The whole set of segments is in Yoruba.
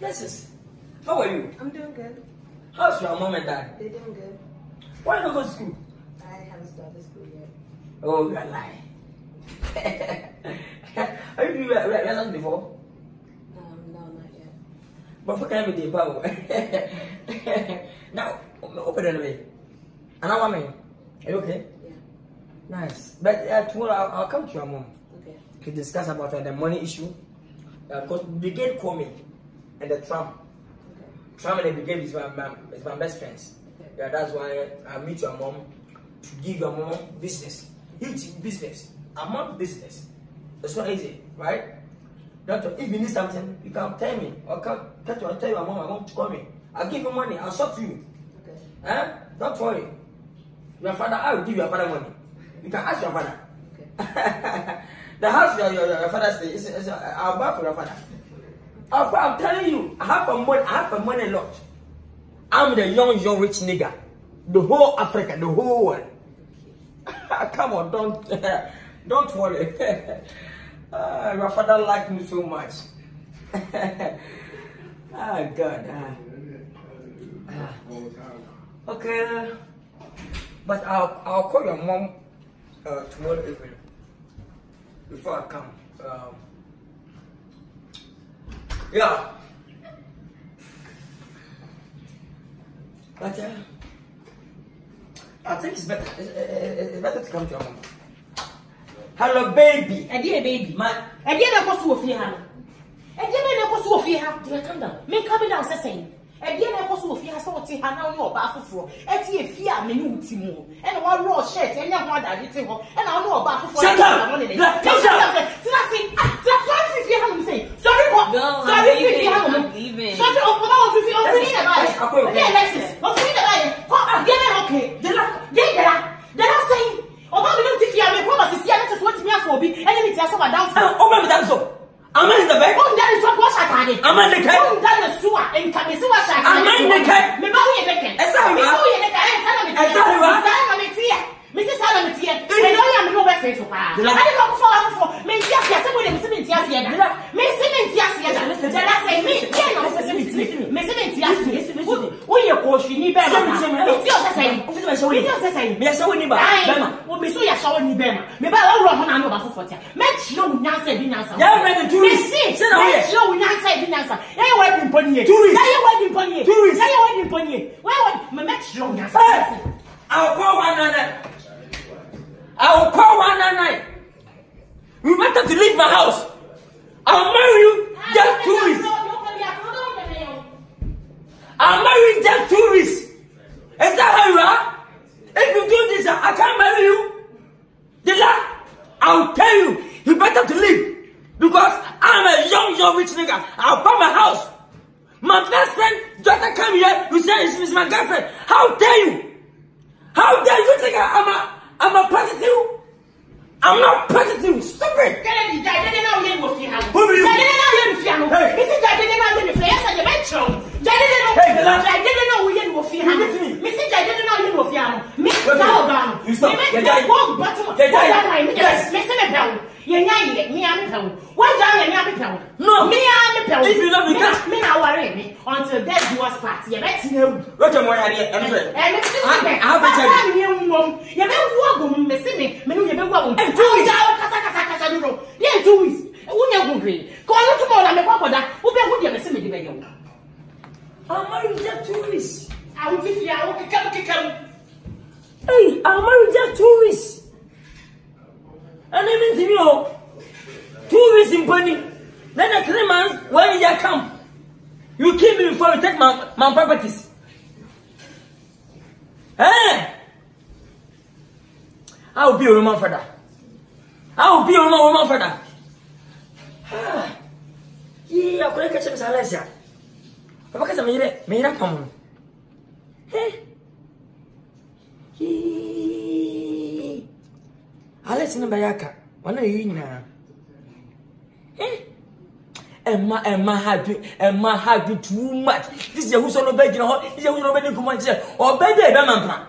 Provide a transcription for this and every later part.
Yes, yes. How are you? I'm doing good. How's your mom and dad? They're doing good. Why don't you go to school? I haven't started school yet. Oh, you're lying. Have you doing lessons before? Um, no, not yet. But for time the bow. Now, open it away. And i am coming. Are you okay? Yeah. Nice. But uh, tomorrow I'll, I'll, come to your mom. Okay. To discuss about uh, the money issue. Because uh, they can call me and the Trump. Okay. Trump and the brigade is my, my, is my best friends. Okay. Yeah, that's why I meet your mom to give your mom business. Huge business. month business. It's not easy, right? Doctor, if you need something, you can tell me. Or can, can you tell your mom, I want to call me. I'll give you money. I'll sort you. Okay. Eh? Don't worry. Your father, I will give your father money. You can ask your father. Okay. the house your, your, your father stays, uh, I'll buy for your father. Of course, I'm telling you, I have a money, I have a money lot. I'm the young, young rich nigga. The whole Africa, the whole world. Come on, don't don't worry. uh, my father liked me so much. oh, God. Uh, uh, okay. But I'll, I'll call your mom uh, tomorrow evening before I come. Um, Ya. But uh, I think it's better. It's, better to come to your mom. Hello, baby. I did a baby. My. I did a course with you. I did a course with you. Dear, calm down. Me coming down, saying. Ebi na ekoso ofi ha so ti ha na onye oba afoforo eti efi a me ni uti mu e na wa raw shirt e nya ho adade ti ho e na onye oba afoforo na mo ne ne. Tina si, tina si fi ha no say. Sorry what? Girl, so I'm leaving. I'm leaving. So I said, oh, that was fifty. I'm saying that right. Okay, Alexis. I'm saying that right. Come and get it, okay? Dela, get dela, dela saying. Ọba mi ló ti fi àmì promise sí ẹni tẹ̀síwọ́n ti mi àfọ̀ òbí ẹni mi so àṣọ wà dáhùn fún. Ọmọ mi dáhùn sọ, àmọ́ ní dàbẹ́. Ó ń dá ìṣọ́ bọ́ ṣàtàdé. Àmọ́ ní kẹ́. Ó ń dá ìṣú à nkàmì so. wa ṣàtàdé. Àmọ́ ní kẹ́. Mi bá wúyẹ̀ nìkẹ́. Ẹ sáré wa. Mi bá wúyẹ̀ nìkẹ́. Ẹ sáré mi tiẹ̀. Ẹ sáré wa. Mi sáré mi tiẹ̀. Mi ti sáré mi tiẹ̀. Ẹ̀yọ́ yà mí ló bẹ́ fèsì pa. Adé lọ́kùnfọ́ wa fún fún ti aseɛ da mesi mi ti aseɛ da dala sɛ mi yɛ na ɔsɛ mi ti mesi mi ti aseɛ woyɛ kɔɔhwini bɛɛ ma mi ti ɔsɛ sɛyi mi ti ɔsɛ sɛyi mi yɛ sɛwo ni ba bɛɛ ma obi so yɛ sɛwo ni bɛɛ ma mi ba ɔwura hɔ na mi ɔba foforɔ tia mɛ kyerɛ wo nyansa ebi nyansa yɛ mɛ ni turi mesi mɛ kyerɛ wo nyansa ebi nyansa yɛ yɛ wɛdi mpɔ ni ye turi yɛ yɛ wɛdi mpɔ ni ye turi yɛ yɛ wɛdi mpɔ ni ye wɛ wɛ mɛ mɛ kyerɛ wo nyansa ebi nyansa. Tourists, Is that how you are? If you do this, I can't marry you. The lad, I'll tell you, you better to leave. Because I'm a young, young rich nigga. I'll buy my house. My best friend, daughter come here, who say it's my girlfriend. How dare you? How dare you think I'm a, I'm a prostitute? I'm not positive, stupid. Who are you? not Hey. This is not jẹjẹrẹ náà wọ́n yẹ ni wọ́n fi hàn mi sí jẹjẹrẹ náà yẹ ni wọ́n fi hàn mi sá ọ̀gá nù mi mi wọ́n bọ́tù wọ́n yà náà mi jẹ mi sí mi bẹ̀ wò yẹn yà yẹ mi yà mi bẹ̀ wò wọ́n jà yẹ mi yà mi bẹ̀ wò mi yà mi bẹ̀ wò mi nà wọ́rẹ́ mi until death do us part yẹ bẹ́ ti n'ewu. lọ́jọ́ mọ́ yàrá yẹ ẹnu rẹ̀ ẹnu ti sọ bẹ́ẹ̀ bàtà mi yẹ ń wọ́n yẹ bẹ́ wú ọ̀gùn mi sí mi mi ni yẹ bẹ́ wú ọ̀gùn mi. ọjà kásákásákásá dúró yẹ two weeks wúnyẹ gùn rè kọ́ ọdún túmọ̀ ọ̀la mi kọ́ ọ̀kọ̀dá wọ́n bẹ́ẹ̀ wú diẹ mi sí mi di bẹ́ẹ̀ yẹ wò. Our marriage is tourists. I will give you, I will kick up, kick up. Hey, our marriage is tourists. And I mean to you, tourists in Bunny. Then the three months, when you come, you kill me before you take my, my properties. Hey! Eh? I will be a Roman father. I will be a Roman woman father. Yeah, I'm going to catch him, Salasia abakazi ameyire meyire ampam alex ne bɛyɛ aka wɔne yi nyinaa ɛma ɛma ha dwe ɛma ha dwe too much this yɛ wusɔ no bɛ gyina hɔ this yɛ wusɔ no bɛ ne nkuma nkyɛn ɔbɛ de ɛbɛ ma man.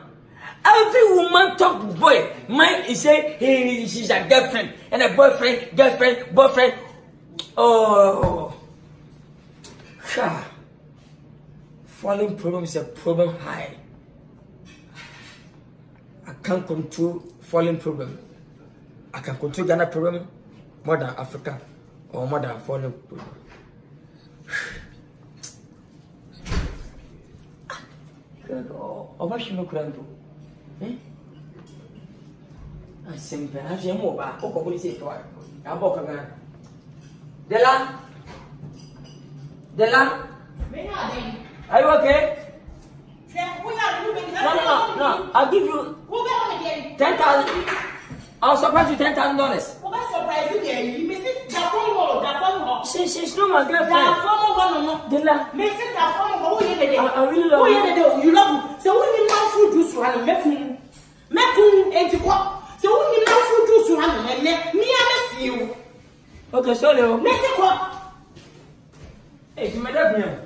every woman talk boy My he say he she's a girlfriend and a boyfriend girlfriend boyfriend oh sure. Falling problem is a problem high. I can't control falling problem. I can control Ghana problem more than Africa or more than falling problem. ọba hwe me kura nto asɛm pɛ na hwɛ mu ɔba wokɔ bɔ ne sɛ ɛtɔa yɛabɔ ka ghana dela dela Are you okay? No, no, no, no. I'll give you. We'll get on again. Ten thousand. I'll surprise you ten thousand dollars. We'll she's not my girlfriend. I, I really love. Who you love. Me. So who you food juice running? Make me, make me empty cup. So who you love food juice running? Me, me, I miss you. Okay, sorry. Oh. Miss you cup. Hey, you made up now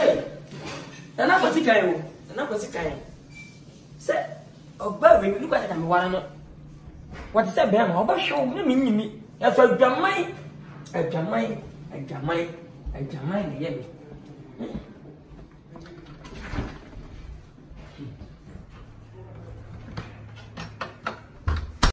hwɛ nana kɔsi kan o nana kɔsi kan sɛ ɔbaa wei olu ka sɛ na mi wara no wɔte sɛ bɛn ma ɔbɛhwɛ o ne mi nyimi ɛfɛ adwaman adwaman adwaman adwaman na yɛ mi.